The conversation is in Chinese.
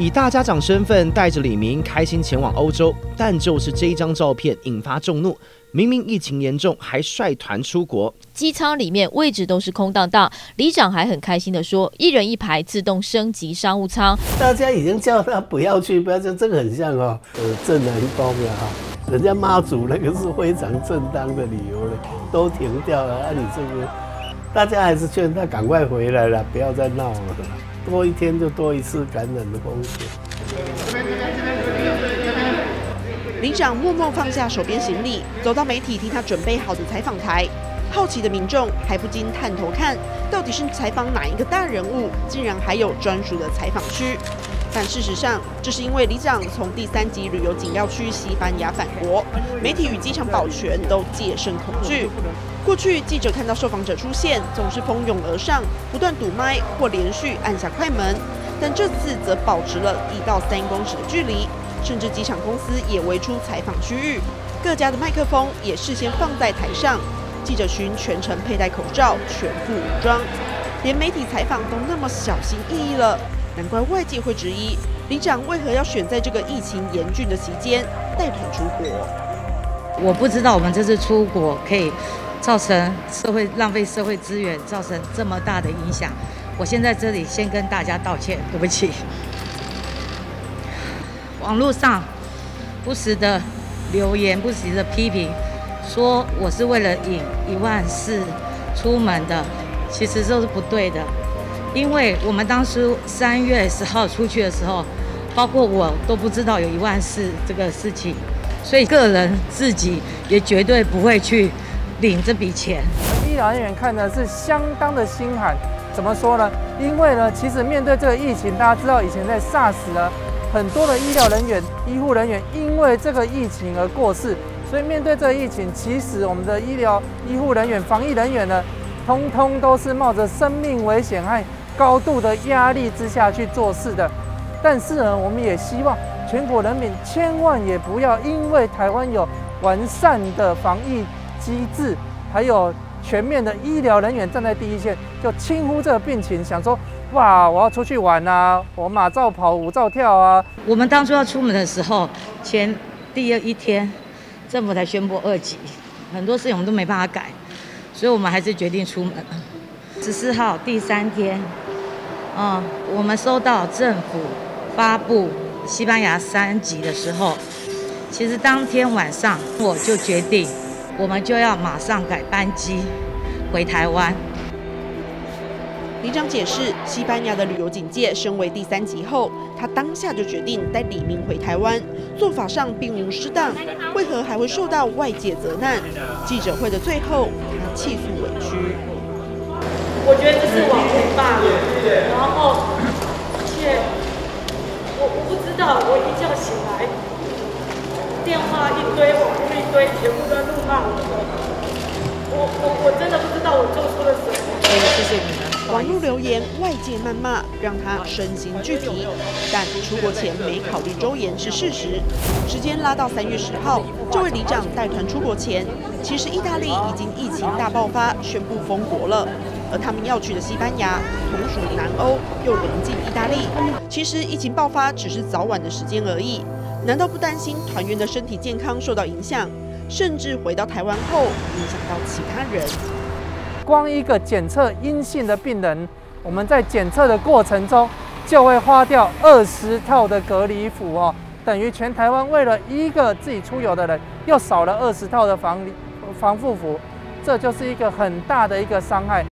以大家长身份带着李明开心前往欧洲，但就是这一张照片引发众怒。明明疫情严重，还率团出国，机舱里面位置都是空荡荡。李长还很开心的说：“一人一排，自动升级商务舱。”大家已经叫他不要去，不要去，这个很像哦，呃，正南方面哈，人家妈祖那个是非常正当的理由了，都停掉了，那你这个，大家还是劝他赶快回来了，不要再闹了。多一天就多一次感染的风险。里长默默放下手边行李，走到媒体替他准备好的采访台。好奇的民众还不禁探头看，到底是采访哪一个大人物，竟然还有专属的采访区。但事实上，这是因为里长从第三级旅游景要区西班牙返国，媒体与机场保全都戒慎恐惧。过去记者看到受访者出现，总是蜂拥而上，不断堵麦或连续按下快门，但这次则保持了一到三公尺的距离，甚至机场公司也围出采访区域，各家的麦克风也事先放在台上，记者群全程佩戴口罩，全副武装，连媒体采访都那么小心翼翼了，难怪外界会质疑里长为何要选在这个疫情严峻的期间带团出国。我不知道我们这次出国可以。造成社会浪费社会资源，造成这么大的影响，我先在这里先跟大家道歉，对不起。网络上不时的留言，不时的批评，说我是为了引一万四出门的，其实都是不对的，因为我们当初三月十号出去的时候，包括我都不知道有一万四这个事情，所以个人自己也绝对不会去。领这笔钱，医疗人员看的是相当的心寒。怎么说呢？因为呢，其实面对这个疫情，大家知道以前在 SARS 呢，很多的医疗人员、医护人员因为这个疫情而过世。所以面对这个疫情，其实我们的医疗医护人员、防疫人员呢，通通都是冒着生命危险和高度的压力之下去做事的。但是呢，我们也希望全国人民千万也不要因为台湾有完善的防疫。机制还有全面的医疗人员站在第一线，就轻忽这个病情，想说哇，我要出去玩啊，我马照跑，舞照跳啊。我们当初要出门的时候，前第二一天，政府才宣布二级，很多事情我们都没办法改，所以我们还是决定出门。十四号第三天，嗯，我们收到政府发布西班牙三级的时候，其实当天晚上我就决定。我们就要马上改班机回台湾。李长解释，西班牙的旅游警戒升为第三级后，他当下就决定带李明回台湾，做法上并无失当，为何还会受到外界责难？记者会的最后，他气诉委屈。我觉得这是网红罢了，然后，而且我我不知道，我一觉醒来，电话一堆，网络一堆，全部都。我我我真的不知道我做错了什么。谢谢你们。网络留言，外界谩骂，让他身心俱疲。但出国前没考虑周延是事实。时间拉到三月十号，这位里长带团出国前，其实意大利已经疫情大爆发，宣布封国了。而他们要去的西班牙，同属南欧，又临近意大利，其实疫情爆发只是早晚的时间而已。难道不担心团员的身体健康受到影响？甚至回到台湾后，影响到其他人。光一个检测阴性的病人，我们在检测的过程中就会花掉二十套的隔离服哦，等于全台湾为了一个自己出游的人，又少了二十套的防防护服，这就是一个很大的一个伤害。